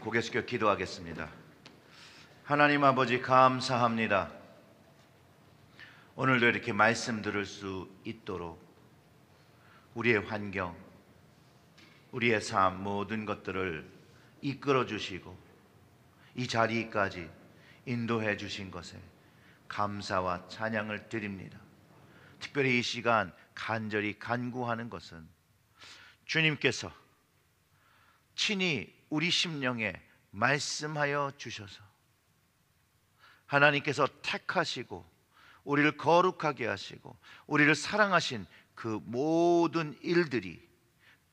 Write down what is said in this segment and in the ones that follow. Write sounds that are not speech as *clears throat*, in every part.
고개 숙여 기도하겠습니다. 하나님 아버지 감사합니다. 오늘도 이렇게 말씀 들을 수 있도록 우리의 환경, 우리의 삶 모든 것들을 이끌어 주시고 이 자리까지 인도해 주신 것에 감사와 찬양을 드립니다. 특별히 이 시간 간절히 간구하는 것은 주님께서 친히 우리 심령에 말씀하여 주셔서 하나님께서 택하시고 우리를 거룩하게 하시고 우리를 사랑하신 그 모든 일들이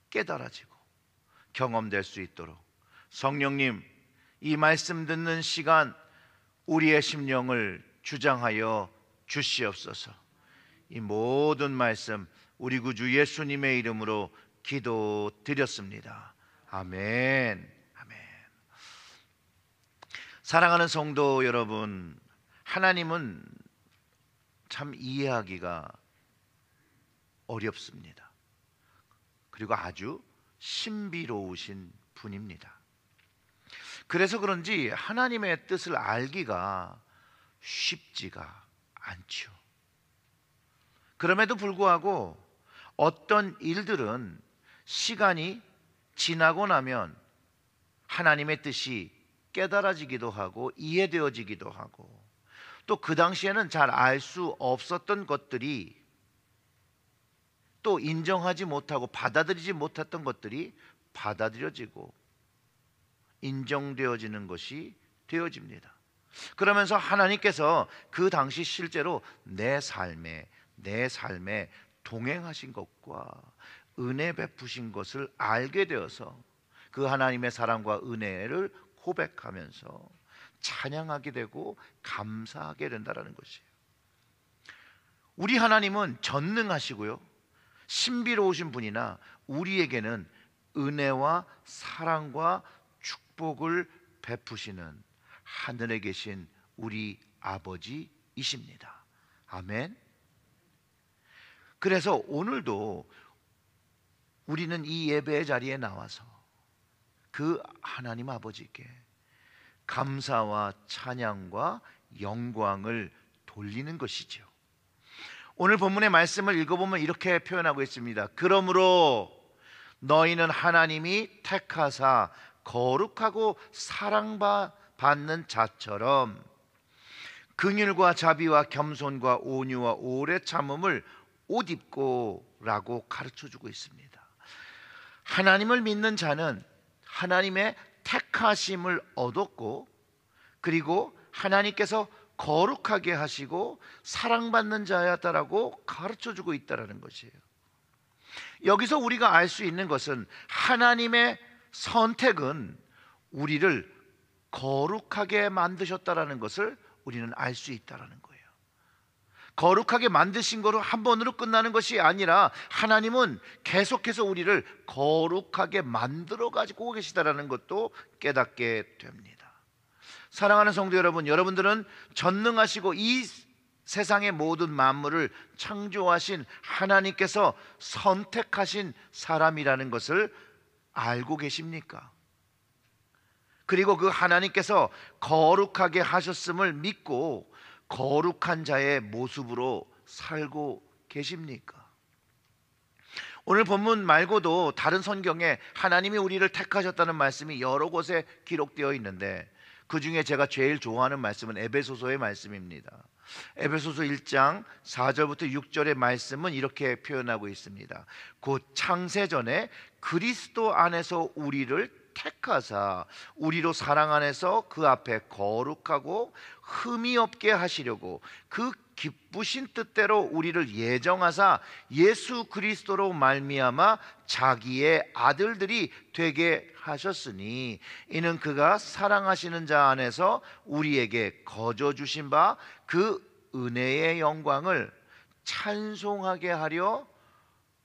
깨달아지고 경험될 수 있도록 성령님 이 말씀 듣는 시간 우리의 심령을 주장하여 주시옵소서. 이 모든 말씀 우리 구주 예수님의 이름으로 기도드렸습니다. 아멘. 아멘. 사랑하는 성도 여러분, 하나님은 참 이해하기가 어렵습니다. 그리고 아주 신비로우신 분입니다. 그래서 그런지 하나님의 뜻을 알기가 쉽지가 않죠. 그럼에도 불구하고 어떤 일들은 시간이 지나고 나면 하나님의 뜻이 깨달아지기도 하고 이해되어지기도 하고 또 그 당시에는 잘 알 수 없었던 것들이 또 인정하지 못하고 받아들이지 못했던 것들이 받아들여지고 인정되어지는 것이 되어집니다. 그러면서 하나님께서 그 당시 실제로 내 삶에 내 삶에 동행하신 것과 은혜 베푸신 것을 알게 되어서 그 하나님의 사랑과 은혜를 고백하면서 찬양하게 되고 감사하게 된다라는 것이에요. 우리 하나님은 전능하시고요. 신비로우신 분이나 우리에게는 은혜와 사랑과 축복을 베푸시는 하늘에 계신 우리 아버지이십니다. 아멘. 그래서 오늘도 우리는 이 예배의 자리에 나와서 그 하나님 아버지께 감사와 찬양과 영광을 돌리는 것이죠. 오늘 본문의 말씀을 읽어보면 이렇게 표현하고 있습니다. 그러므로 너희는 하나님이 택하사 거룩하고 사랑받는 자처럼 긍휼과 자비와 겸손과 온유와 오래 참음을 옷 입고라고 가르쳐 주고 있습니다. 하나님을 믿는 자는 하나님의 택하심을 얻었고 그리고 하나님께서 거룩하게 하시고 사랑받는 자였다라고 가르쳐 주고 있다라는 것이에요. 여기서 우리가 알 수 있는 것은 하나님의 선택은 우리를 거룩하게 만드셨다라는 것을 우리는 알 수 있다라는 거예요. 거룩하게 만드신 거로 한 번으로 끝나는 것이 아니라 하나님은 계속해서 우리를 거룩하게 만들어 가지고 계시다라는 것도 깨닫게 됩니다. 사랑하는 성도 여러분, 여러분들은 전능하시고 이 세상의 모든 만물을 창조하신 하나님께서 선택하신 사람이라는 것을 알고 계십니까? 그리고 그 하나님께서 거룩하게 하셨음을 믿고 거룩한 자의 모습으로 살고 계십니까? 오늘 본문 말고도 다른 성경에 하나님이 우리를 택하셨다는 말씀이 여러 곳에 기록되어 있는데 그 중에 제가 제일 좋아하는 말씀은 에베소서의 말씀입니다. 에베소서 1장 4절부터 6절의 말씀은 이렇게 표현하고 있습니다. 곧 창세 전에 그리스도 안에서 우리를 택하사 우리로 사랑 안에서 그 앞에 거룩하고 흠이 없게 하시려고 그 기쁘신 뜻대로 우리를 예정하사 예수 그리스도로 말미암아 자기의 아들들이 되게 하셨으니 이는 그가 사랑하시는 자 안에서 우리에게 거저 주신 바 그 은혜의 영광을 찬송하게 하려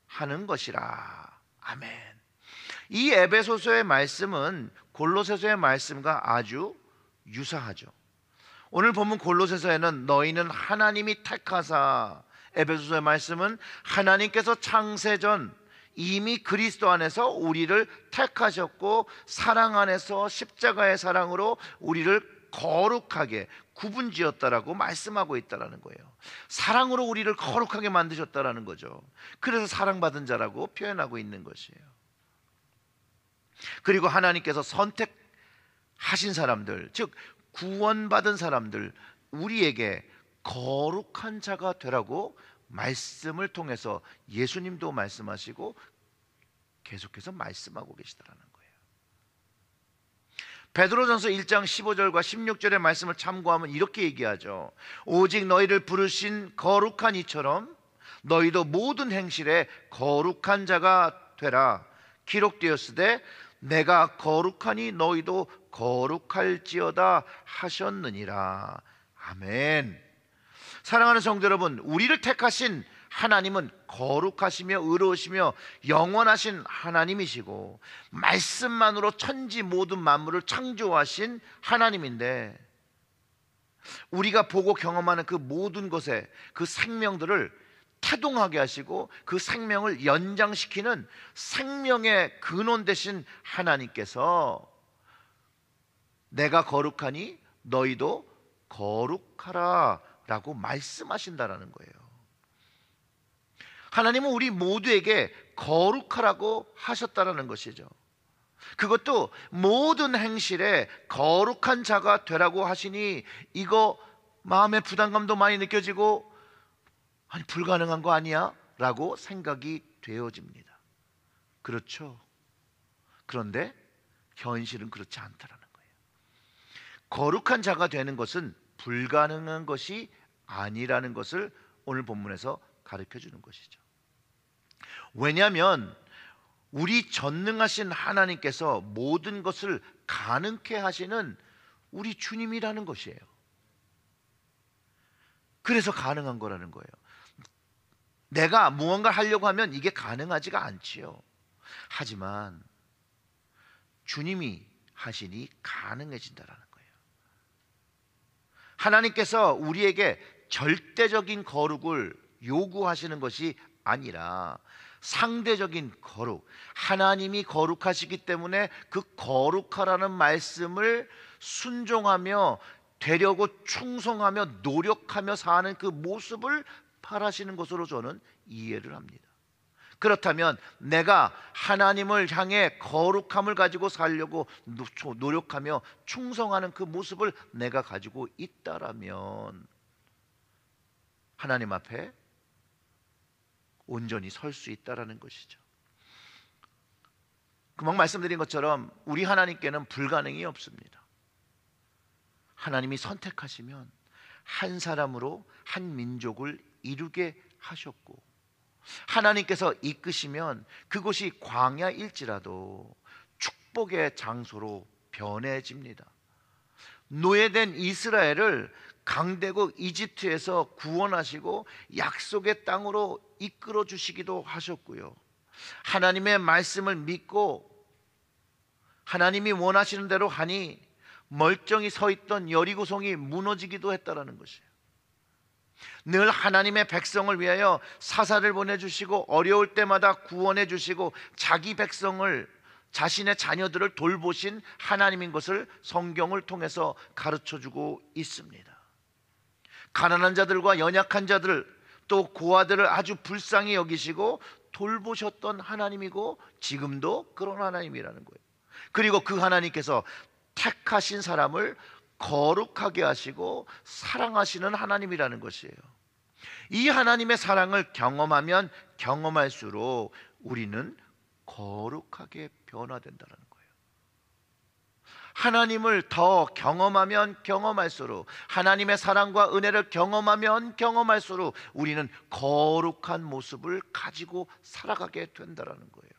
하는 것이라. 아멘. 이 에베소서의 말씀은 골로새서의 말씀과 아주 유사하죠. 오늘 보면 골로새서에는 너희는 하나님이 택하사 에베소서의 말씀은 하나님께서 창세전 이미 그리스도 안에서 우리를 택하셨고 사랑 안에서 십자가의 사랑으로 우리를 거룩하게 구분지었다라고 말씀하고 있다라는 거예요. 사랑으로 우리를 거룩하게 만드셨다라는 거죠. 그래서 사랑받은 자라고 표현하고 있는 것이에요. 그리고 하나님께서 선택하신 사람들, 즉 구원받은 사람들 우리에게 거룩한 자가 되라고 말씀을 통해서 예수님도 말씀하시고 계속해서 말씀하고 계시다라는 거예요. 베드로전서 1장 15절과 16절의 말씀을 참고하면 이렇게 얘기하죠. 오직 너희를 부르신 거룩한 이처럼 너희도 모든 행실에 거룩한 자가 되라. 기록되었으되 내가 거룩하니 너희도 거룩할지어다 하셨느니라. 아멘. 사랑하는 성도 여러분, 우리를 택하신 하나님은 거룩하시며 의로우시며 영원하신 하나님이시고 말씀만으로 천지 모든 만물을 창조하신 하나님인데 우리가 보고 경험하는 그 모든 것에 그 생명들을 태동하게 하시고 그 생명을 연장시키는 생명의 근원 되신 하나님께서 내가 거룩하니 너희도 거룩하라 라고 말씀하신다라는 거예요. 하나님은 우리 모두에게 거룩하라고 하셨다라는 것이죠. 그것도 모든 행실에 거룩한 자가 되라고 하시니 이거 마음의 부담감도 많이 느껴지고 아니 불가능한 거 아니야? 라고 생각이 되어집니다. 그렇죠. 그런데 현실은 그렇지 않다라는 거예요. 거룩한 자가 되는 것은 불가능한 것이 아니라는 것을 오늘 본문에서 가르쳐 주는 것이죠. 왜냐하면 우리 전능하신 하나님께서 모든 것을 가능케 하시는 우리 주님이라는 것이에요. 그래서 가능한 거라는 거예요. 내가 무언가 하려고 하면 이게 가능하지가 않지요. 하지만 주님이 하시니 가능해진다라는 거예요. 하나님께서 우리에게 절대적인 거룩을 요구하시는 것이 아니라 상대적인 거룩. 하나님이 거룩하시기 때문에 그 거룩하라는 말씀을 순종하며 되려고 충성하며 노력하며 사는 그 모습을 바라시는 것으로 저는 이해를 합니다. 그렇다면 내가 하나님을 향해 거룩함을 가지고 살려고 노력하며 충성하는 그 모습을 내가 가지고 있다라면 하나님 앞에 온전히 설 수 있다라는 것이죠. 금방 말씀드린 것처럼 우리 하나님께는 불가능이 없습니다. 하나님이 선택하시면 한 사람으로 한 민족을 이루게 하셨고 하나님께서 이끄시면 그곳이 광야일지라도 축복의 장소로 변해집니다. 노예된 이스라엘을 강대국 이집트에서 구원하시고 약속의 땅으로 이끌어 주시기도 하셨고요. 하나님의 말씀을 믿고 하나님이 원하시는 대로 하니 멀쩡히 서 있던 여리고성이 무너지기도 했다라는 것이에요. 늘 하나님의 백성을 위하여 사사를 보내주시고 어려울 때마다 구원해 주시고 자기 백성을 자신의 자녀들을 돌보신 하나님인 것을 성경을 통해서 가르쳐 주고 있습니다. 가난한 자들과 연약한 자들 또 고아들을 아주 불쌍히 여기시고 돌보셨던 하나님이고 지금도 그런 하나님이라는 거예요. 그리고 그 하나님께서 택하신 사람을 거룩하게 하시고 사랑하시는 하나님이라는 것이에요. 이 하나님의 사랑을 경험하면 경험할수록 우리는 거룩하게 변화된다는 거예요. 하나님을 더 경험하면 경험할수록 하나님의 사랑과 은혜를 경험하면 경험할수록 우리는 거룩한 모습을 가지고 살아가게 된다라는 거예요.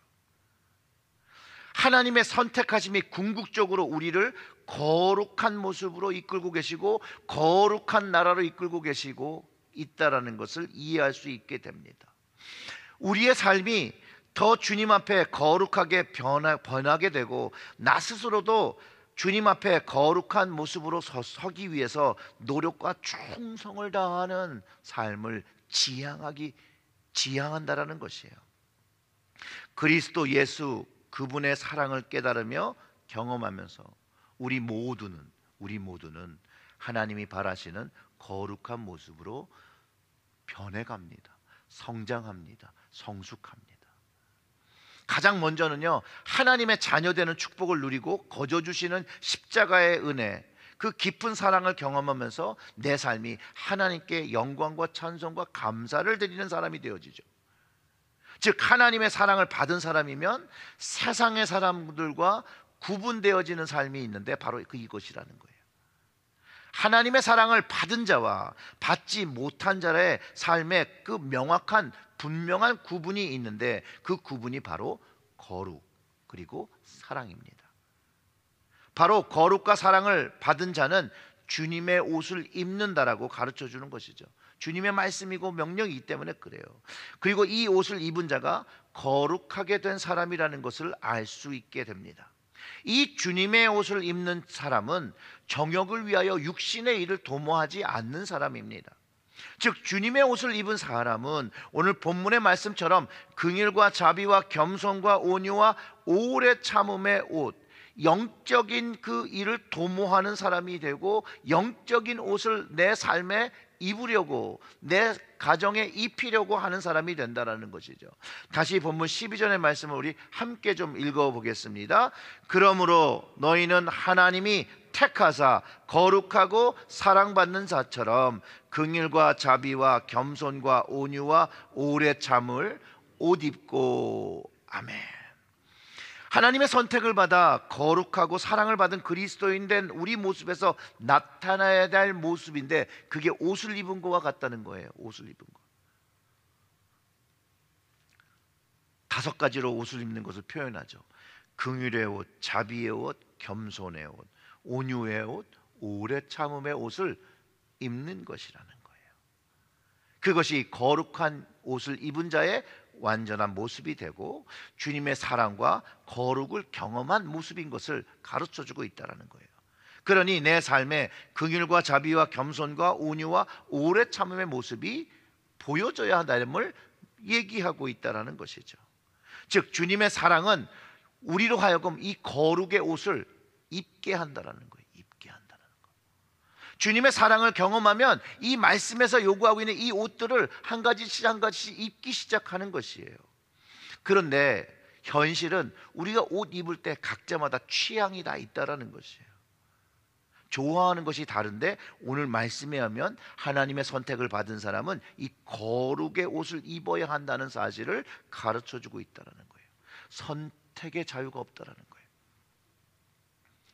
하나님의 선택하심이 궁극적으로 우리를 거룩한 모습으로 이끌고 계시고 거룩한 나라로 이끌고 계시고 있다라는 것을 이해할 수 있게 됩니다. 우리의 삶이 더 주님 앞에 거룩하게 변하, 변하게 되고 나 스스로도 주님 앞에 거룩한 모습으로 서, 서기 위해서 노력과 충성을 다하는 삶을 지향하기 지향한다라는 것이에요. 그리스도 예수 그분의 사랑을 깨달으며 경험하면서 우리 모두는 우리 모두는 하나님이 바라시는 거룩한 모습으로 변해갑니다. 성장합니다. 성숙합니다. 가장 먼저는요, 하나님의 자녀 되는 축복을 누리고 거저 주시는 십자가의 은혜, 그 깊은 사랑을 경험하면서 내 삶이 하나님께 영광과 찬송과 감사를 드리는 사람이 되어지죠. 즉 하나님의 사랑을 받은 사람이면 세상의 사람들과 구분되어지는 삶이 있는데 바로 그 이것이라는 거예요. 하나님의 사랑을 받은 자와 받지 못한 자의 삶에 그 명확한 분명한 구분이 있는데 그 구분이 바로 거룩 그리고 사랑입니다. 바로 거룩과 사랑을 받은 자는 주님의 옷을 입는다라고 가르쳐 주는 것이죠. 주님의 말씀이고 명령이기 때문에 그래요. 그리고 이 옷을 입은 자가 거룩하게 된 사람이라는 것을 알 수 있게 됩니다. 이 주님의 옷을 입는 사람은 정욕을 위하여 육신의 일을 도모하지 않는 사람입니다. 즉 주님의 옷을 입은 사람은 오늘 본문의 말씀처럼 긍일과 자비와 겸손과 온유와 오래 참음의 옷 영적인 그 일을 도모하는 사람이 되고 영적인 옷을 내 삶에 입으려고 내 가정에 입히려고 하는 사람이 된다라는 것이죠. 다시 본문 12절의 말씀을 우리 함께 좀 읽어 보겠습니다. 그러므로 너희는 하나님이 택하사 거룩하고 사랑받는 자처럼 긍일과 자비와 겸손과 온유와 오래 참을 옷 입고 아멘. 하나님의 선택을 받아 거룩하고 사랑을 받은 그리스도인 된 우리 모습에서 나타나야 될 모습인데 그게 옷을 입은 것과 같다는 거예요. 옷을 입은 것. 다섯 가지로 옷을 입는 것을 표현하죠. 긍휼의 옷, 자비의 옷, 겸손의 옷, 온유의 옷, 오래 참음의 옷을 입는 것이라는 거예요. 그것이 거룩한 옷을 입은 자의 완전한 모습이 되고 주님의 사랑과 거룩을 경험한 모습인 것을 가르쳐 주고 있다라는 거예요. 그러니 내 삶에 긍휼과 자비와 겸손과 온유와 오래 참음의 모습이 보여져야 한다는 얘기하고 있다라는 것이죠. 즉 주님의 사랑은 우리로 하여금 이 거룩의 옷을 입게 한다라는 거예요. 주님의 사랑을 경험하면 이 말씀에서 요구하고 있는 이 옷들을 한 가지씩 한 가지씩 입기 시작하는 것이에요. 그런데 현실은 우리가 옷 입을 때 각자마다 취향이 다 있다라는 것이에요. 좋아하는 것이 다른데 오늘 말씀에 하면 하나님의 선택을 받은 사람은 이 거룩의 옷을 입어야 한다는 사실을 가르쳐 주고 있다라는 거예요. 선택의 자유가 없다라는 거예요.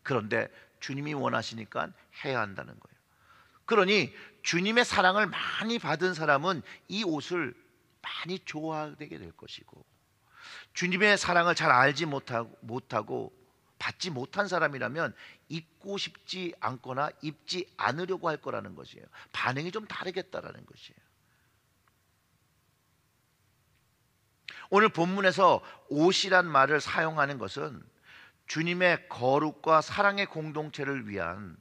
그런데 주님이 원하시니까 해야 한다는 거예요. 그러니 주님의 사랑을 많이 받은 사람은 이 옷을 많이 좋아하게 될 것이고 주님의 사랑을 잘 알지 못하고, 못하고 받지 못한 사람이라면 입고 싶지 않거나 입지 않으려고 할 거라는 것이에요. 반응이 좀 다르겠다라는 것이에요. 오늘 본문에서 옷이란 말을 사용하는 것은 주님의 거룩과 사랑의 공동체를 위한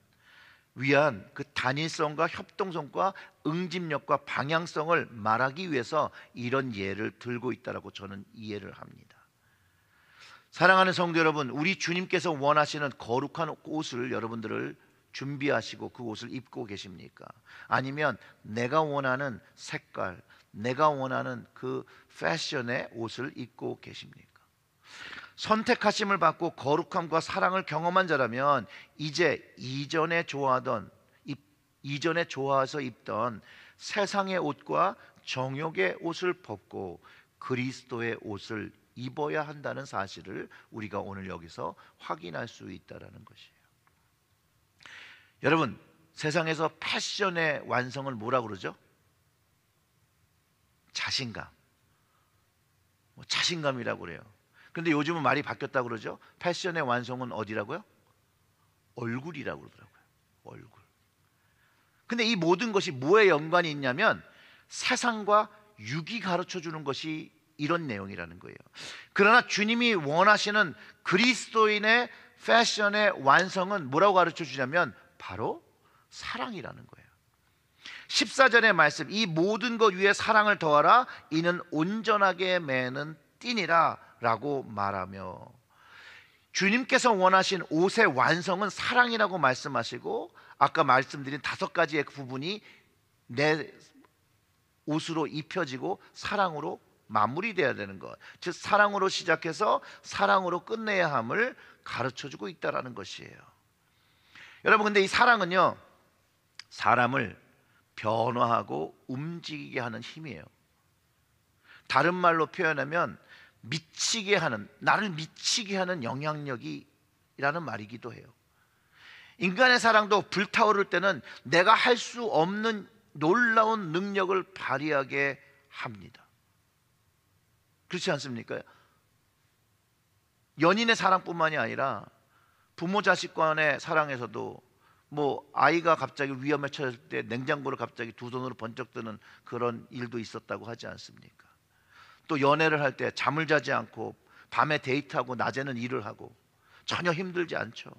위한 그 단일성과 협동성과 응집력과 방향성을 말하기 위해서 이런 예를 들고 있다라고 저는 이해를 합니다. 사랑하는 성도 여러분, 우리 주님께서 원하시는 거룩한 옷을 여러분들을 준비하시고 그 옷을 입고 계십니까? 아니면 내가 원하는 색깔, 내가 원하는 그 패션의 옷을 입고 계십니까? 선택하심을 받고 거룩함과 사랑을 경험한 자라면 이제 이전에 좋아하던 이전에 좋아서 입던 세상의 옷과 정욕의 옷을 벗고 그리스도의 옷을 입어야 한다는 사실을 우리가 오늘 여기서 확인할 수 있다라는 것이에요. 여러분, 세상에서 패션의 완성을 뭐라 그러죠? 자신감. 뭐 자신감이라고 그래요. 그런데 요즘은 말이 바뀌었다고 그러죠. 패션의 완성은 어디라고요? 얼굴이라고 그러더라고요. 얼굴. 근데 이 모든 것이 뭐에 연관이 있냐면 세상과 육이 가르쳐 주는 것이 이런 내용이라는 거예요. 그러나 주님이 원하시는 그리스도인의 패션의 완성은 뭐라고 가르쳐 주냐면 바로 사랑이라는 거예요. 14절의 말씀 이 모든 것 위에 사랑을 더하라 이는 온전하게 매는 띠니라 라고 말하며 주님께서 원하신 옷의 완성은 사랑이라고 말씀하시고 아까 말씀드린 다섯 가지의 그 부분이 내 옷으로 입혀지고 사랑으로 마무리돼야 되는 것. 즉 사랑으로 시작해서 사랑으로 끝내야 함을 가르쳐 주고 있다라는 것이에요. 여러분 근데 이 사랑은요. 사람을 변화하고 움직이게 하는 힘이에요. 다른 말로 표현하면 미치게 하는 나를 미치게 하는 영향력이라는 말이기도 해요. 인간의 사랑도 불타오를 때는 내가 할 수 없는 놀라운 능력을 발휘하게 합니다. 그렇지 않습니까? 연인의 사랑뿐만이 아니라 부모 자식 간의 사랑에서도 뭐 아이가 갑자기 위험에 처했을 때 냉장고를 갑자기 두 손으로 번쩍 드는 그런 일도 있었다고 하지 않습니까? 또 연애를 할 때 잠을 자지 않고 밤에 데이트하고 낮에는 일을 하고 전혀 힘들지 않죠.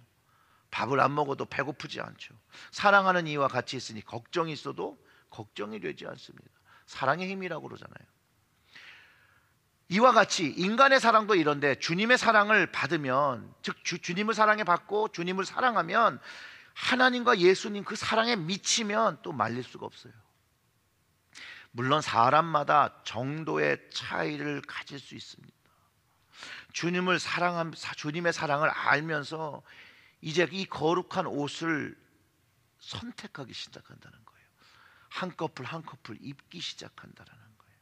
밥을 안 먹어도 배고프지 않죠. 사랑하는 이와 같이 있으니 걱정이 있어도 걱정이 되지 않습니다. 사랑의 힘이라고 그러잖아요. 이와 같이 인간의 사랑도 이런데 주님의 사랑을 받으면 즉 주, 주님을 사랑해 받고 주님을 사랑하면 하나님과 예수님 그 사랑에 미치면 또 말릴 수가 없어요. 물론 사람마다 정도의 차이를 가질 수 있습니다. 주님을 사랑함 주님의 사랑을 알면서 이제 이 거룩한 옷을 선택하기 시작한다는 거예요. 한 커플 한 커플 입기 시작한다는 거예요.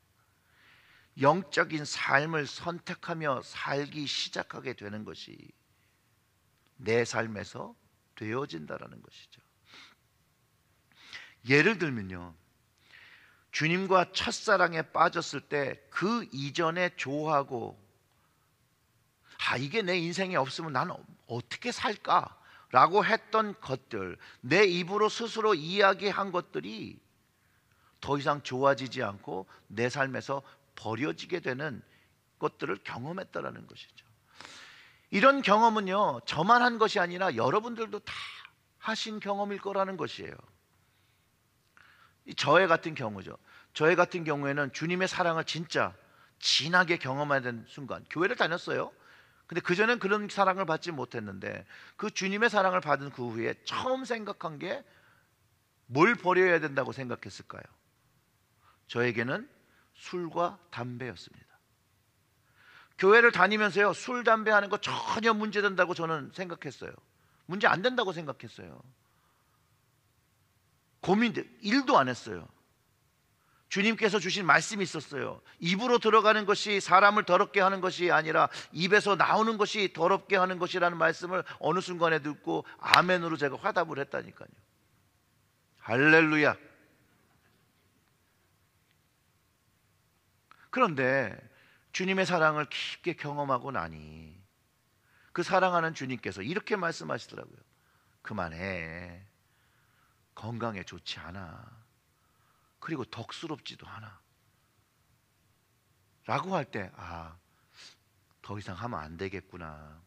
영적인 삶을 선택하며 살기 시작하게 되는 것이 내 삶에서 되어진다라는 것이죠. 예를 들면요. 주님과 첫사랑에 빠졌을 때 그 이전에 좋아하고 아 이게 내 인생에 없으면 나는 어떻게 살까 라고 했던 것들 내 입으로 스스로 이야기한 것들이 더 이상 좋아지지 않고 내 삶에서 버려지게 되는 것들을 경험했다라는 것이죠. 이런 경험은요, 저만 한 것이 아니라 여러분들도 다 하신 경험일 거라는 것이에요. 저의 같은 경우죠. 저의 같은 경우에는 주님의 사랑을 진짜 진하게 경험해야 되는 순간, 교회를 다녔어요. 근데 그전엔 그런 사랑을 받지 못했는데 그 주님의 사랑을 받은 그 후에 처음 생각한 게 뭘 버려야 된다고 생각했을까요? 저에게는 술과 담배였습니다. 교회를 다니면서요, 술, 담배 하는 거 전혀 문제된다고 저는 생각했어요. 문제 안 된다고 생각했어요. 고민, 일도 안 했어요. 주님께서 주신 말씀이 있었어요. 입으로 들어가는 것이 사람을 더럽게 하는 것이 아니라 입에서 나오는 것이 더럽게 하는 것이라는 말씀을 어느 순간에 듣고 아멘으로 제가 화답을 했다니까요. 할렐루야. 그런데 주님의 사랑을 깊게 경험하고 나니 그 사랑하는 주님께서 이렇게 말씀하시더라고요. 그만해. 건강에 좋지 않아. 그리고 덕스럽지도 않아. 라고 할 때, 아, 더 이상 하면 안 되겠구나.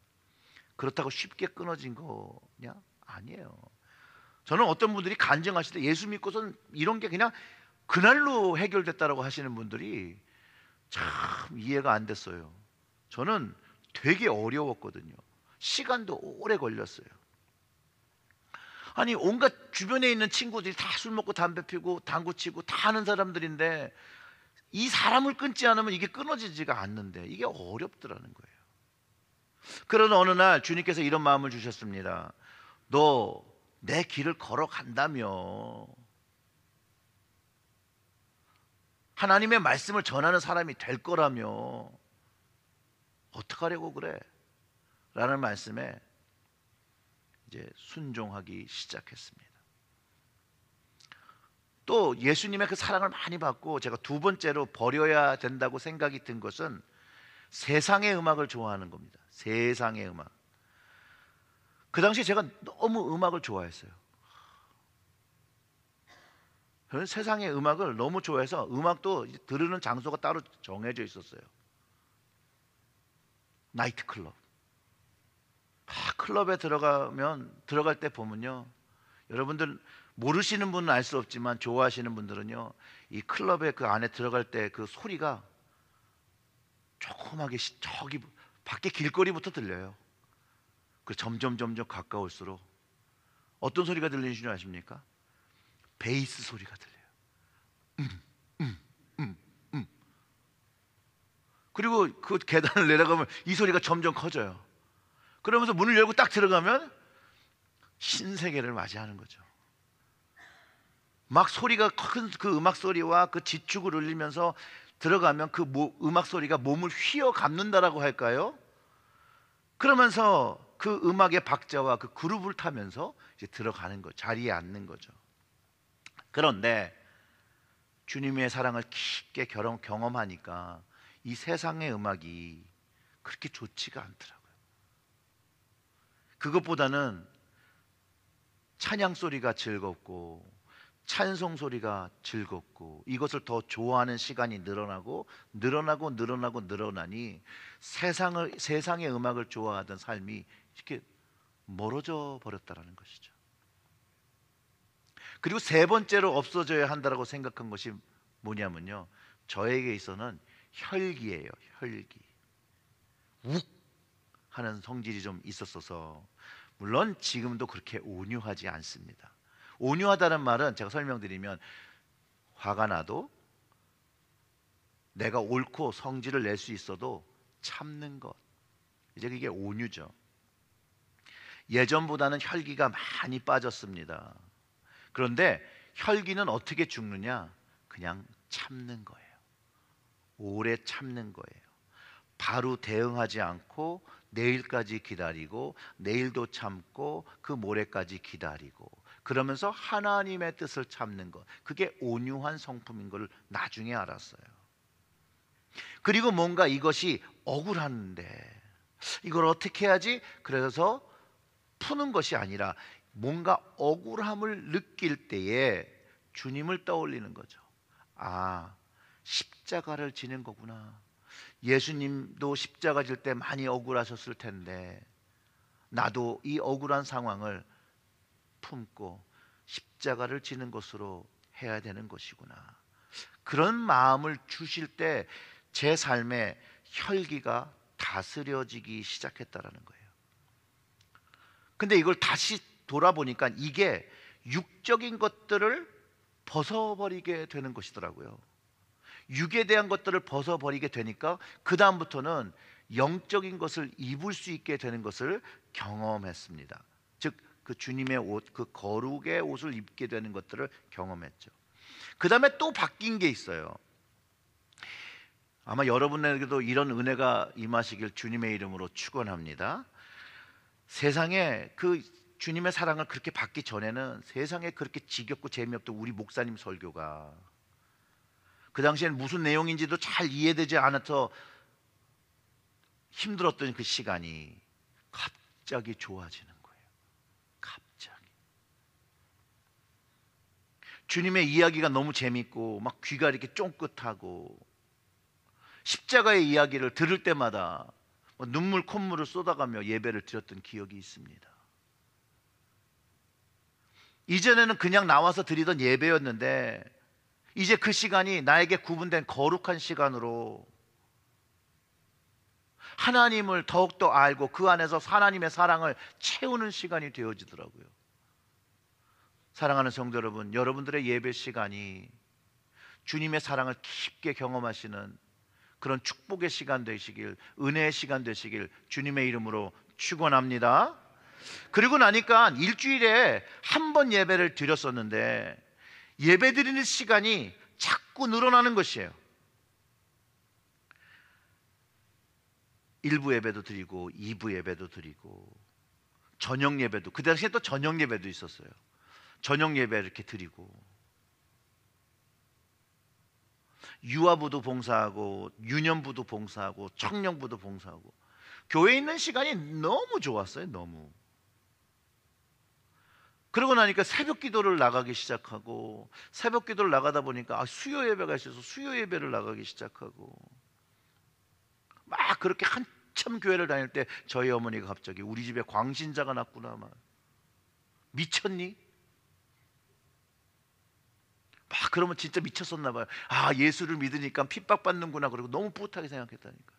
그렇다고 쉽게 끊어진 거냐? 아니에요. 저는 어떤 분들이 간증하실 때 예수 믿고선 이런 게 그냥 그날로 해결됐다라고 하시는 분들이 참 이해가 안 됐어요. 저는 되게 어려웠거든요. 시간도 오래 걸렸어요. 아니 온갖 주변에 있는 친구들이 다 술 먹고 담배 피고 당구 치고 다 하는 사람들인데 이 사람을 끊지 않으면 이게 끊어지지가 않는데 이게 어렵더라는 거예요. 그러나 어느 날 주님께서 이런 마음을 주셨습니다. 너 내 길을 걸어간다며 하나님의 말씀을 전하는 사람이 될 거라며 어떡하려고 그래? 라는 말씀에 이제 순종하기 시작했습니다. 또 예수님의 그 사랑을 많이 받고 제가 두 번째로 버려야 된다고 생각이 든 것은 세상의 음악을 좋아하는 겁니다. 세상의 음악. 그 당시 제가 너무 음악을 좋아했어요. 저는 세상의 음악을 너무 좋아해서 음악도 들으는 장소가 따로 정해져 있었어요. 나이트 클럽. 아, 클럽에 들어가면 들어갈 때 보면요. 여러분들 모르시는 분은 알 수 없지만 좋아하시는 분들은요. 이 클럽에 그 안에 들어갈 때 그 소리가 조그맣게 시- 저기 밖에 길거리부터 들려요. 그 점점 점점 가까울수록 어떤 소리가 들리는 줄 아십니까? 베이스 소리가 들려요. 음, 음, 음, 음. 그리고 그 계단을 내려가면 이 소리가 점점 커져요. 그러면서 문을 열고 딱 들어가면 신세계를 맞이하는 거죠. 막 소리가 큰 그 음악 소리와 그 지축을 울리면서 들어가면 그 모- 음악 소리가 몸을 휘어 감는다라고 할까요? 그러면서 그 음악의 박자와 그 그룹을 타면서 이제 들어가는 거 자리에 앉는 거죠. 그런데 주님의 사랑을 깊게 경험, 경험하니까 이 세상의 음악이 그렇게 좋지가 않더라고요. 그것보다는 찬양 소리가 즐겁고 찬송 소리가 즐겁고 이것을 더 좋아하는 시간이 늘어나고 늘어나고 늘어나고 늘어나니 세상을 세상의 음악을 좋아하던 삶이 이렇게 멀어져 버렸다라는 것이죠. 그리고 세 번째로 없어져야 한다라고 생각한 것이 뭐냐면요. 저에게 있어는 혈기예요. 혈기. 욱 하는 성질이 좀 있었어서 물론 지금도 그렇게 온유하지 않습니다. 온유하다는 말은 제가 설명드리면 화가 나도 내가 옳고 성질을 낼 수 있어도 참는 것. 이제 그게 온유죠. 예전보다는 혈기가 많이 빠졌습니다. 그런데 혈기는 어떻게 죽느냐? 그냥 참는 거예요. 오래 참는 거예요. 바로 대응하지 않고 내일까지 기다리고 내일도 참고 그 모레까지 기다리고 그러면서 하나님의 뜻을 참는 것. 그게 온유한 성품인 걸 나중에 알았어요. 그리고 뭔가 이것이 억울한데 이걸 어떻게 해야지? 그래서 푸는 것이 아니라 뭔가 억울함을 느낄 때에 주님을 떠올리는 거죠. 아, 십자가를 지는 거구나. 예수님도 십자가 질 때 많이 억울하셨을 텐데 나도 이 억울한 상황을 품고 십자가를 지는 것으로 해야 되는 것이구나. 그런 마음을 주실 때 제 삶에 혈기가 다스려지기 시작했다라는 거예요. 근데 이걸 다시 돌아보니까 이게 육적인 것들을 벗어버리게 되는 것이더라고요. 육에 대한 것들을 벗어버리게 되니까 그 다음부터는 영적인 것을 입을 수 있게 되는 것을 경험했습니다. 즉그 주님의 옷, 그 거룩의 옷을 입게 되는 것들을 경험했죠. 그 다음에 또 바뀐 게 있어요. 아마 여러분에게도 이런 은혜가 임하시길 주님의 이름으로 축원합니다. 세상에 그 주님의 사랑을 그렇게 받기 전에는 세상에 그렇게 지겹고 재미없던 우리 목사님 설교가 그 당시에는 무슨 내용인지도 잘 이해되지 않아서 힘들었던 그 시간이 갑자기 좋아지는 거예요. 갑자기. 주님의 이야기가 너무 재밌고 막 귀가 이렇게 쫑긋하고 십자가의 이야기를 들을 때마다 뭐 눈물 콧물을 쏟아가며 예배를 드렸던 기억이 있습니다. 이전에는 그냥 나와서 드리던 예배였는데 이제 그 시간이 나에게 구분된 거룩한 시간으로 하나님을 더욱더 알고 그 안에서 하나님의 사랑을 채우는 시간이 되어지더라고요. 사랑하는 성도 여러분, 여러분들의 예배 시간이 주님의 사랑을 깊게 경험하시는 그런 축복의 시간 되시길, 은혜의 시간 되시길 주님의 이름으로 축원합니다. 그리고 나니까 일주일에 한 번 예배를 드렸었는데 예배 드리는 시간이 자꾸 늘어나는 것이에요. 일부 예배도 드리고 2부 예배도 드리고 저녁 예배도 그 당시에 또 저녁 예배도 있었어요. 저녁 예배 이렇게 드리고 유아부도 봉사하고 유년부도 봉사하고 청년부도 봉사하고 교회에 있는 시간이 너무 좋았어요. 너무. 그러고 나니까 새벽 기도를 나가기 시작하고 새벽 기도를 나가다 보니까 아, 수요 예배가 있어서 수요 예배를 나가기 시작하고 막 그렇게 한참 교회를 다닐 때 저희 어머니가 갑자기 우리 집에 광신자가 났구나 막 미쳤니? 막 그러면 진짜 미쳤었나 봐요. 아 예수를 믿으니까 핍박받는구나 그러고 너무 뿌듯하게 생각했다니까.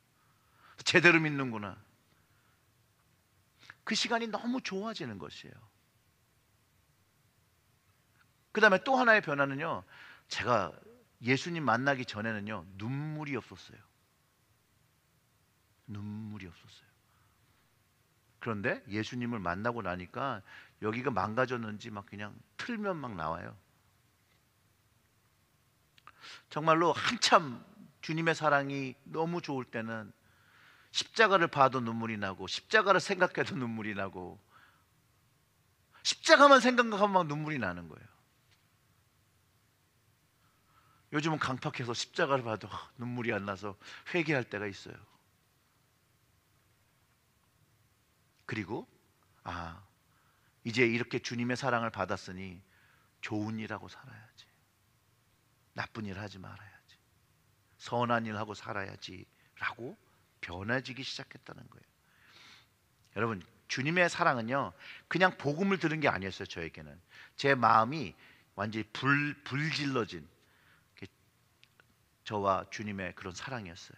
제대로 믿는구나. 그 시간이 너무 좋아지는 것이에요. 그 다음에 또 하나의 변화는요, 제가 예수님 만나기 전에는요, 눈물이 없었어요. 눈물이 없었어요. 그런데 예수님을 만나고 나니까 여기가 망가졌는지 막 그냥 틀면 막 나와요. 정말로 한참 주님의 사랑이 너무 좋을 때는 십자가를 봐도 눈물이 나고 십자가를 생각해도 눈물이 나고 십자가만 생각하면 막 눈물이 나는 거예요. 요즘은 강팍해서 십자가를 봐도 *laughs* 눈물이 안 나서 회개할 때가 있어요. 그리고 아 이제 이렇게 주님의 사랑을 받았으니 좋은 일하고 살아야지. 나쁜 일 하지 말아야지. 선한 일 하고 살아야지라고 변해지기 시작했다는 거예요. 여러분, 주님의 사랑은요. 그냥 복음을 들은 게 아니었어요, 저에게는. 제 마음이 완전히 불 불질러진 저와 주님의 그런 사랑이었어요.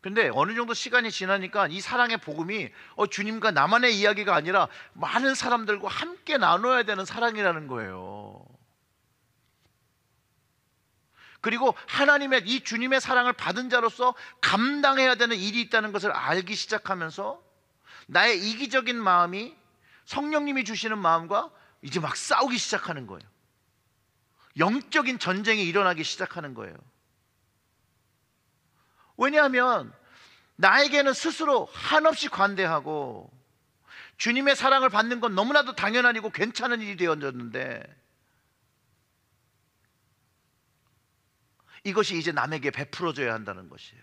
근데 어느 정도 시간이 지나니까 이 사랑의 복음이 어, 주님과 나만의 이야기가 아니라 많은 사람들과 함께 나눠야 되는 사랑이라는 거예요. 그리고 하나님의 이 주님의 사랑을 받은 자로서 감당해야 되는 일이 있다는 것을 알기 시작하면서 나의 이기적인 마음이 성령님이 주시는 마음과 이제 막 싸우기 시작하는 거예요. 영적인 전쟁이 일어나기 시작하는 거예요. 왜냐하면 나에게는 스스로 한없이 관대하고 주님의 사랑을 받는 건 너무나도 당연한 일이고 괜찮은 일이 되어졌는데 이것이 이제 남에게 베풀어져야 한다는 것이에요.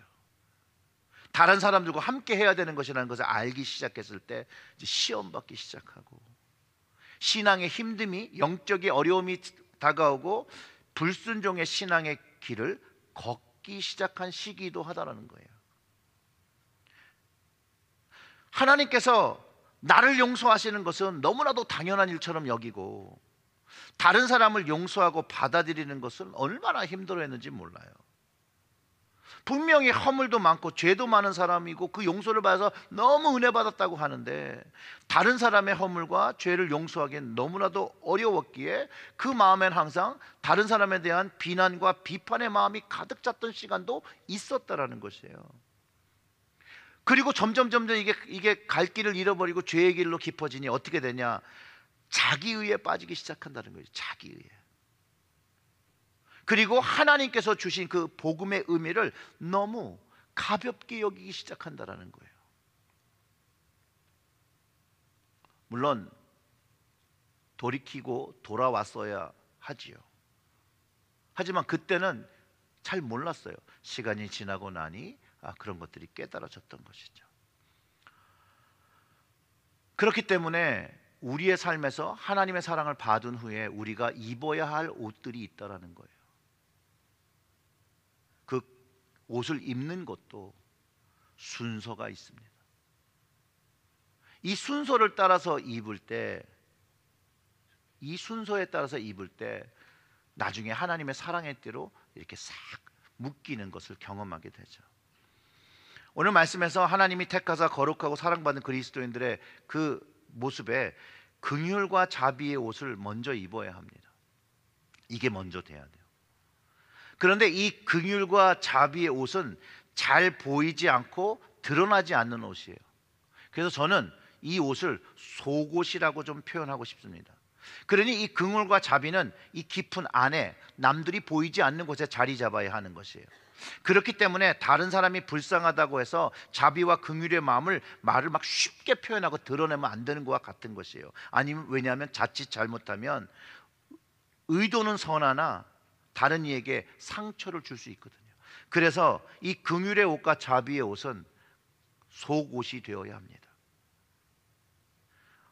다른 사람들과 함께 해야 되는 것이라는 것을 알기 시작했을 때 시험 받기 시작하고 신앙의 힘듦이 영적인 어려움이 다가오고 불순종의 신앙의 길을 걷기 시작한 시기도 하다라는 거예요. 하나님께서 나를 용서하시는 것은 너무나도 당연한 일처럼 여기고 다른 사람을 용서하고 받아들이는 것은 얼마나 힘들어했는지 몰라요. 분명히 허물도 많고 죄도 많은 사람이고 그 용서를 받아서 너무 은혜 받았다고 하는데 다른 사람의 허물과 죄를 용서하기엔 너무나도 어려웠기에 그 마음엔 항상 다른 사람에 대한 비난과 비판의 마음이 가득 찼던 시간도 있었다라는 것이에요. 그리고 점점 점점 이게 이게 갈 길을 잃어버리고 죄의 길로 깊어지니 어떻게 되냐? 자기의에 빠지기 시작한다는 거예요. 자기의에. 그리고 하나님께서 주신 그 복음의 의미를 너무 가볍게 여기기 시작한다라는 거예요. 물론 돌이키고 돌아왔어야 하지요. 하지만 그때는 잘 몰랐어요. 시간이 지나고 나니 아, 그런 것들이 깨달아졌던 것이죠. 그렇기 때문에 우리의 삶에서 하나님의 사랑을 받은 후에 우리가 입어야 할 옷들이 있다라는 거예요. 그 옷을 입는 것도 순서가 있습니다. 이 순서를 따라서 입을 때, 이 순서에 따라서 입을 때, 나중에 하나님의 사랑의 때로 이렇게 싹 묶이는 것을 경험하게 되죠. 오늘 말씀에서 하나님이 택하사 거룩하고 사랑받는 그리스도인들의 그 모습에 긍휼과 자비의 옷을 먼저 입어야 합니다. 이게 먼저 돼야 돼요. 그런데 이 긍휼과 자비의 옷은 잘 보이지 않고 드러나지 않는 옷이에요. 그래서 저는 이 옷을 속옷이라고 좀 표현하고 싶습니다. 그러니 이 긍휼과 자비는 이 깊은 안에 남들이 보이지 않는 곳에 자리 잡아야 하는 것이에요. 그렇기 때문에 다른 사람이 불쌍하다고 해서 자비와 긍휼의 마음을 말을 막 쉽게 표현하고 드러내면 안 되는 것과 같은 것이에요. 아니면 왜냐하면 자칫 잘못하면 의도는 선하나 다른 이에게 상처를 줄 수 있거든요. 그래서 이 긍휼의 옷과 자비의 옷은 속옷이 되어야 합니다.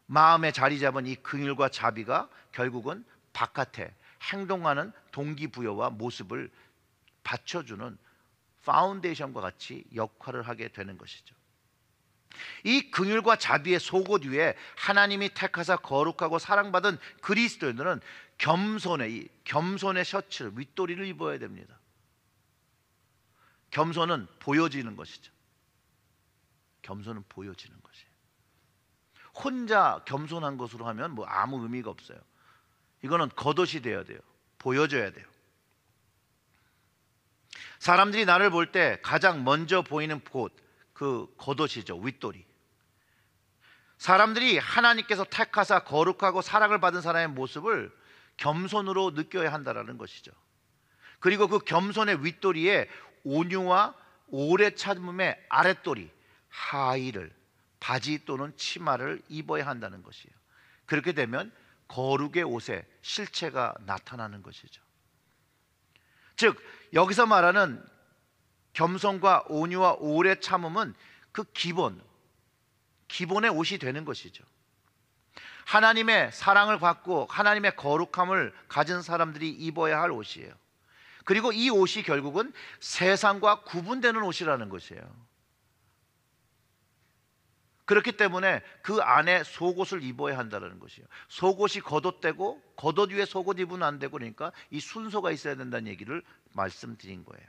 마음에 자리 잡은 이 긍휼과 자비가 결국은 바깥에 행동하는 동기부여와 모습을 받쳐주는 파운데이션과 같이 역할을 하게 되는 것이죠. 이 긍휼과 자비의 속옷 위에 하나님이 택하사 거룩하고 사랑받은 그리스도인들은 겸손의 이 겸손의 셔츠를 윗도리를 입어야 됩니다. 겸손은 보여지는 것이죠. 겸손은 보여지는 것이에요. 혼자 겸손한 것으로 하면 뭐 아무 의미가 없어요. 이거는 겉옷이 돼야 돼요. 보여줘야 돼요. 사람들이 나를 볼 때 가장 먼저 보이는 곳, 그 겉옷이죠. 윗돌이. 사람들이 하나님께서 택하사 거룩하고 사랑을 받은 사람의 모습을 겸손으로 느껴야 한다라는 것이죠. 그리고 그 겸손의 윗도리에 온유와 오래 참음의 아랫도리, 하의를 바지 또는 치마를 입어야 한다는 것이에요. 그렇게 되면 거룩의 옷에 실체가 나타나는 것이죠. 즉 여기서 말하는 겸손과 온유와 오래 참음은 그 기본 기본의 옷이 되는 것이죠. 하나님의 사랑을 받고 하나님의 거룩함을 가진 사람들이 입어야 할 옷이에요. 그리고 이 옷이 결국은 세상과 구분되는 옷이라는 것이에요. 그렇기 때문에 그 안에 속옷을 입어야 한다는 것이에요. 속옷이 겉옷되고 겉옷 위에 속옷 입으면 안 되고 그러니까 이 순서가 있어야 된다는 얘기를 말씀드린 거예요.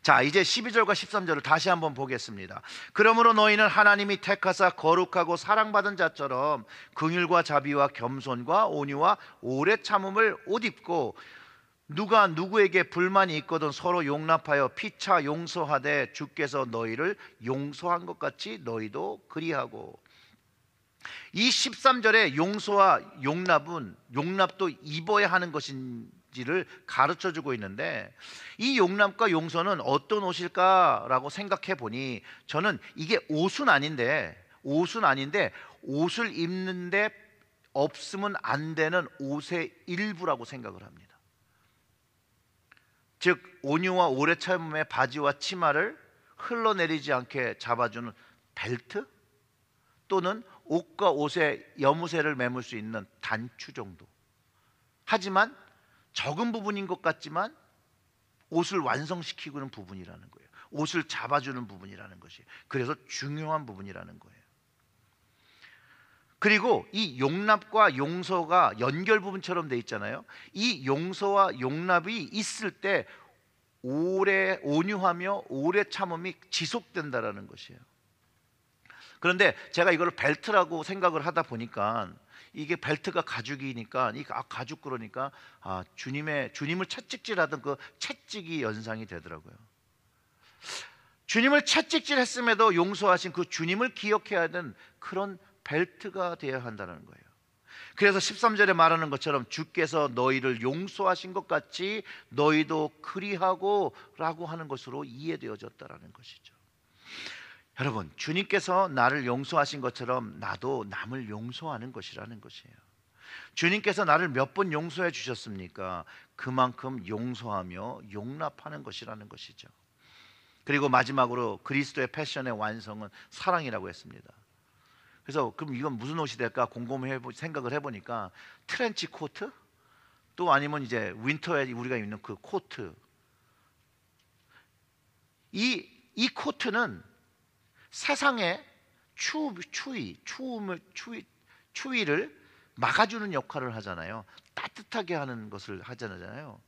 자, 이제 12절과 13절을 다시 한번 보겠습니다. 그러므로 너희는 하나님이 택하사 거룩하고 사랑받은 자처럼 긍휼과 자비와 겸손과 온유와 오래 참음을 옷 입고 누가 누구에게 불만이 있거든 서로 용납하여 피차 용서하되 주께서 너희를 용서한 것 같이 너희도 그리하고 이 13절의 용서와 용납은 용납도 입어야 하는 것인지를 가르쳐 주고 있는데 이 용납과 용서는 어떤 옷일까라고 생각해 보니 저는 이게 옷은 아닌데 옷은 아닌데 옷을 입는데 없으면 안 되는 옷의 일부라고 생각을 합니다. 즉 온유와 오래 참음의 바지와 치마를 흘러내리지 않게 잡아주는 벨트 또는 옷과 옷에 여무새를 매물 수 있는 단추 정도. 하지만 적은 부분인 것 같지만 옷을 완성시키고는 부분이라는 거예요. 옷을 잡아주는 부분이라는 것이. 그래서 중요한 부분이라는 거예요. 그리고 이 용납과 용서가 연결 부분처럼 돼 있잖아요. 이 용서와 용납이 있을 때 오래 온유하며 오래 참음이 지속된다라는 것이에요. 그런데 제가 이걸 벨트라고 생각을 하다 보니까 이게 벨트가 가죽이니까 이 아, 가죽 그러니까 아, 주님의 주님을 채찍질하던 그 채찍이 연상이 되더라고요. 주님을 채찍질했음에도 용서하신 그 주님을 기억해야 하는 그런 벨트가 되어야 한다는 거예요. 그래서 13절에 말하는 것처럼 주께서 너희를 용서하신 것 같이 너희도 그리하고 라고 하는 것으로 이해되어졌다라는 것이죠. 여러분, 주님께서 나를 용서하신 것처럼 나도 남을 용서하는 것이라는 것이에요. 주님께서 나를 몇 번 용서해 주셨습니까? 그만큼 용서하며 용납하는 것이라는 것이죠. 그리고 마지막으로 그리스도의 패션의 완성은 사랑이라고 했습니다. 그래서 그럼 이건 무슨 옷이 될까 궁금해 생각을 해보니까 트렌치 코트 또 아니면 이제 winter에 우리가 입는 그 코트 이, 이 코트는 세상의 추, 추위, 추움을 추위, 추위를 막아주는 역할을 하잖아요. 따뜻하게 하는 것을 하잖아요.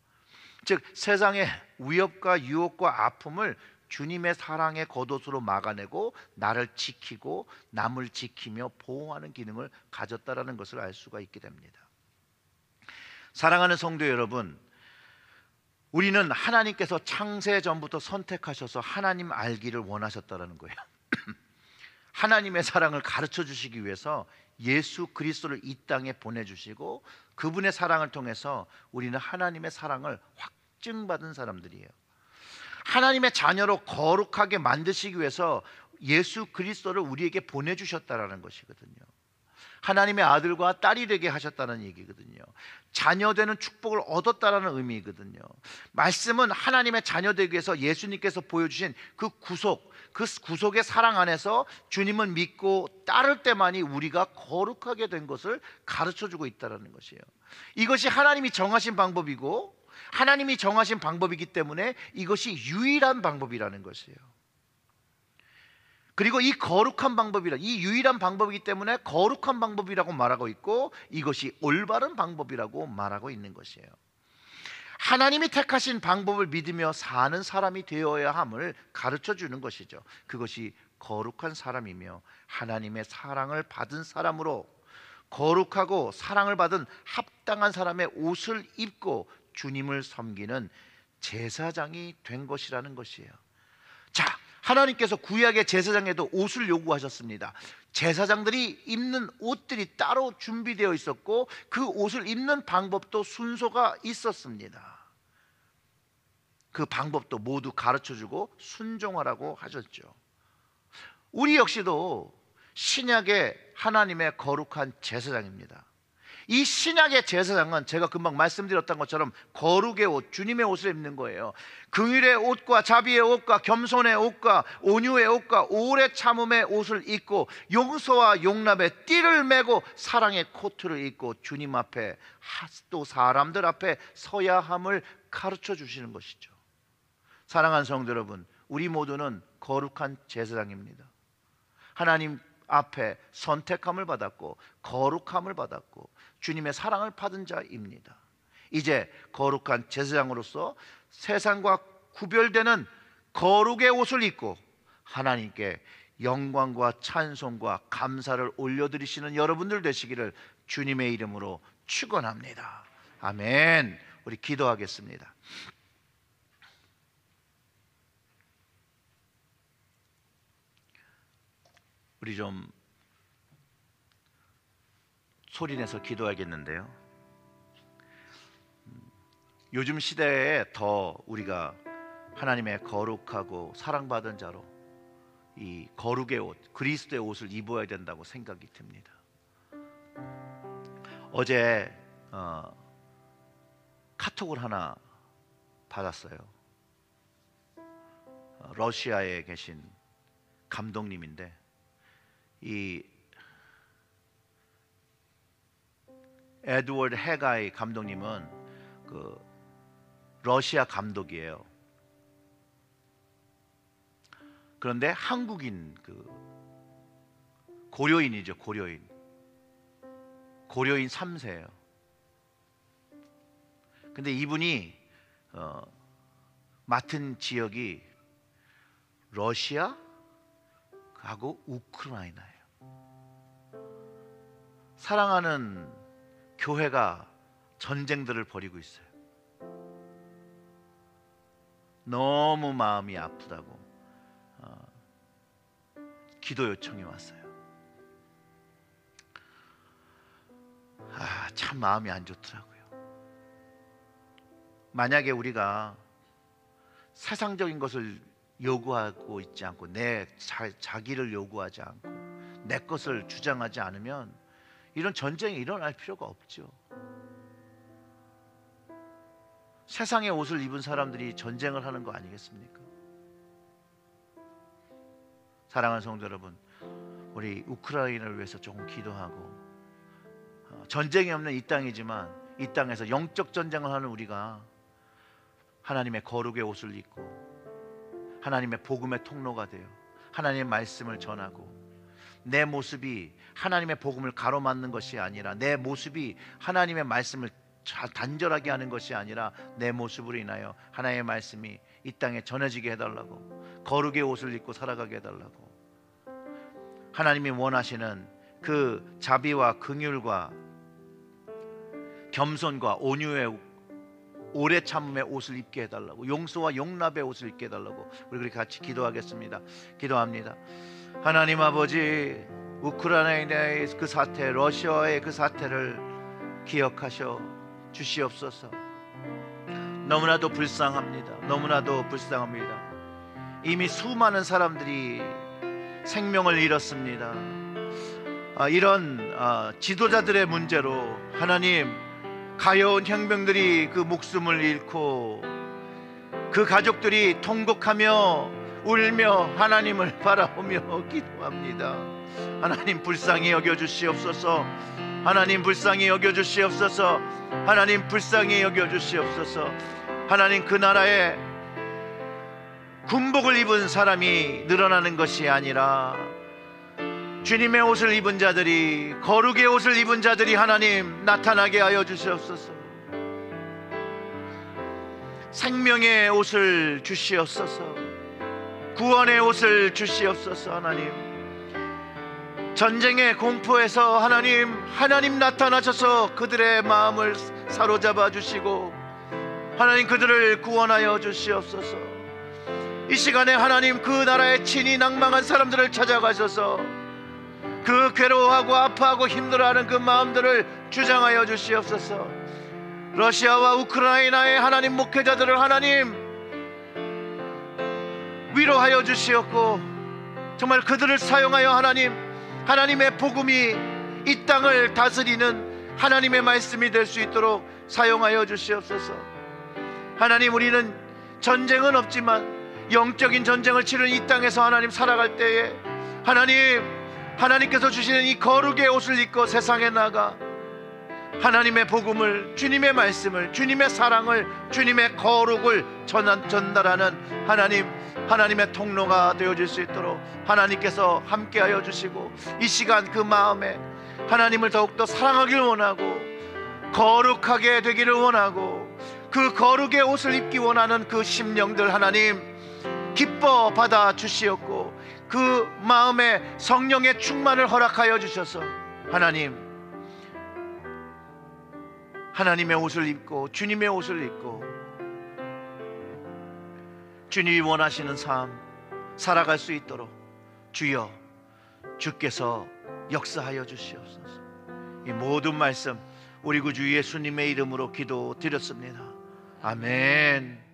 즉 세상의 위협과 유혹과 아픔을 주님의 사랑의 겉옷으로 막아내고 나를 지키고 남을 지키며 보호하는 기능을 가졌다라는 것을 알 수가 있게 됩니다. 사랑하는 성도 여러분, 우리는 하나님께서 창세 전부터 선택하셔서 하나님 알기를 원하셨다라는 거예요. *clears throat* 하나님의 사랑을 가르쳐 주시기 위해서 예수 그리스도를 이 땅에 보내 주시고 그분의 사랑을 통해서 우리는 하나님의 사랑을 확증받은 사람들이에요. 하나님의 자녀로 거룩하게 만드시기 위해서 예수 그리스도를 우리에게 보내주셨다라는 것이거든요. 하나님의 아들과 딸이 되게 하셨다는 얘기거든요. 자녀 되는 축복을 얻었다라는 의미거든요. 말씀은 하나님의 자녀 되기 위해서 예수님께서 보여주신 그 구속, 그 구속의 사랑 안에서 주님을 믿고 따를 때만이 우리가 거룩하게 된 것을 가르쳐 주고 있다라는 것이에요. 이것이 하나님이 정하신 방법이고 하나님이 정하신 방법이기 때문에 이것이 유일한 방법이라는 것이에요. 그리고 이 거룩한 방법이라 이 유일한 방법이기 때문에 거룩한 방법이라고 말하고 있고 이것이 올바른 방법이라고 말하고 있는 것이에요. 하나님이 택하신 방법을 믿으며 사는 사람이 되어야 함을 가르쳐 주는 것이죠. 그것이 거룩한 사람이며 하나님의 사랑을 받은 사람으로 거룩하고 사랑을 받은 합당한 사람의 옷을 입고 주님을 섬기는 제사장이 된 것이라는 것이에요. 자, 하나님께서 구약의 제사장에도 옷을 요구하셨습니다. 제사장들이 입는 옷들이 따로 준비되어 있었고 그 옷을 입는 방법도 순서가 있었습니다. 그 방법도 모두 가르쳐 주고 순종하라고 하셨죠. 우리 역시도 신약의 하나님의 거룩한 제사장입니다. 이 신약의 제사장은 제가 금방 말씀드렸던 것처럼 거룩의 옷, 주님의 옷을 입는 거예요. 긍휼의 옷과 자비의 옷과 겸손의 옷과 온유의 옷과 오래 참음의 옷을 입고 용서와 용납의 띠를 메고 사랑의 코트를 입고 주님 앞에 또 사람들 앞에 서야 함을 가르쳐 주시는 것이죠. 사랑하는 성도 여러분, 우리 모두는 거룩한 제사장입니다. 하나님 앞에 선택함을 받았고 거룩함을 받았고 주님의 사랑을 받은 자입니다. 이제 거룩한 제사장으로서 세상과 구별되는 거룩의 옷을 입고 하나님께 영광과 찬송과 감사를 올려드리시는 여러분들 되시기를 주님의 이름으로 축원합니다. 아멘. 우리 기도하겠습니다. 우리 좀 소리내서 기도하겠는데요. 음, 요즘 시대에 더 우리가 하나님의 거룩하고 사랑받은 자로 이 거룩의 옷, 그리스도의 옷을 입어야 된다고 생각이 듭니다. 어제 어, 카톡을 하나 받았어요. 어, 러시아에 계신 감독님인데 이 에드워드 해가이 감독님은 그 러시아 감독이에요. 그런데 한국인 그 고려인이죠, 고려인. 고려인 3세예요. 근데 이분이 어, 맡은 지역이 러시아 하고 우크라이나예요. 사랑하는 교회가 전쟁들을 벌이고 있어요. 너무 마음이 아프다고 어, 기도 요청이 왔어요. 아, 참 마음이 안 좋더라고요. 만약에 우리가 세상적인 것을 요구하고 있지 않고 내 자, 자기를 요구하지 않고 내 것을 주장하지 않으면 이런 전쟁이 일어날 필요가 없죠. 세상의 옷을 입은 사람들이 전쟁을 하는 거 아니겠습니까? 사랑하는 성도 여러분, 우리 우크라이나를 위해서 조금 기도하고 어, 전쟁이 없는 이 땅이지만 이 땅에서 영적 전쟁을 하는 우리가 하나님의 거룩의 옷을 입고 하나님의 복음의 통로가 되어 하나님의 말씀을 전하고 내 모습이 하나님의 복음을 가로막는 것이 아니라 내 모습이 하나님의 말씀을 단절하게 하는 것이 아니라 내 모습으로 인하여 하나님의 말씀이 이 땅에 전해지게 해달라고 거룩의 옷을 입고 살아가게 해달라고 하나님이 원하시는 그 자비와 긍휼과 겸손과 온유의 오래 참음의 옷을 입게 해달라고 용서와 용납의 옷을 입게 해달라고 우리 그렇게 같이 기도하겠습니다. 기도합니다. 하나님 아버지 우크라이나의 그 사태, 러시아의 그 사태를 기억하셔 주시옵소서. 너무나도 불쌍합니다. 너무나도 불쌍합니다. 이미 수많은 사람들이 생명을 잃었습니다. 아, 이런 아, 지도자들의 문제로 하나님 가여운 형병들이 그 목숨을 잃고 그 가족들이 통곡하며 울며 하나님을 바라보며 기도합니다. 하나님 불쌍히 여겨 주시옵소서. 하나님 불쌍히 여겨 주시옵소서. 하나님 불쌍히 여겨 주시옵소서. 하나님 그 나라에 군복을 입은 사람이 늘어나는 것이 아니라 주님의 옷을 입은 자들이 거룩의 옷을 입은 자들이 하나님 나타나게 하여 주시옵소서. 생명의 옷을 주시옵소서. 구원의 옷을 주시옵소서 하나님. 전쟁의 공포에서 하나님 하나님 나타나셔서 그들의 마음을 사로잡아 주시고 하나님 그들을 구원하여 주시옵소서. 이 시간에 하나님 그 나라의 친히 낭망한 사람들을 찾아가셔서 그 괴로워하고 아파하고 힘들어하는 그 마음들을 주장하여 주시옵소서. 러시아와 우크라이나의 하나님 목회자들을 하나님 위로하여 주시옵고 정말 그들을 사용하여 하나님 하나님의 복음이 이 땅을 다스리는 하나님의 말씀이 될 수 있도록 사용하여 주시옵소서. 하나님 우리는 전쟁은 없지만 영적인 전쟁을 치른 이 땅에서 하나님 살아갈 때에 하나님 하나님께서 주시는 이 거룩의 옷을 입고 세상에 나가 하나님의 복음을 주님의 말씀을 주님의 사랑을 주님의 거룩을 전한, 전달하는 하나님 하나님의 통로가 되어질 수 있도록 하나님께서 함께하여 주시고 이 시간 그 마음에 하나님을 더욱더 사랑하길 원하고 거룩하게 되기를 원하고 그 거룩의 옷을 입기 원하는 그 심령들 하나님 기뻐 받아 주시었고 그 마음에 성령의 충만을 허락하여 주셔서 하나님 하나님의 옷을 입고 주님의 옷을 입고. 주님이 원하시는 삶 살아갈 수 있도록 주여 주께서 역사하여 주시옵소서. 이 모든 말씀 우리 구주 예수님의 이름으로 기도드렸습니다. 아멘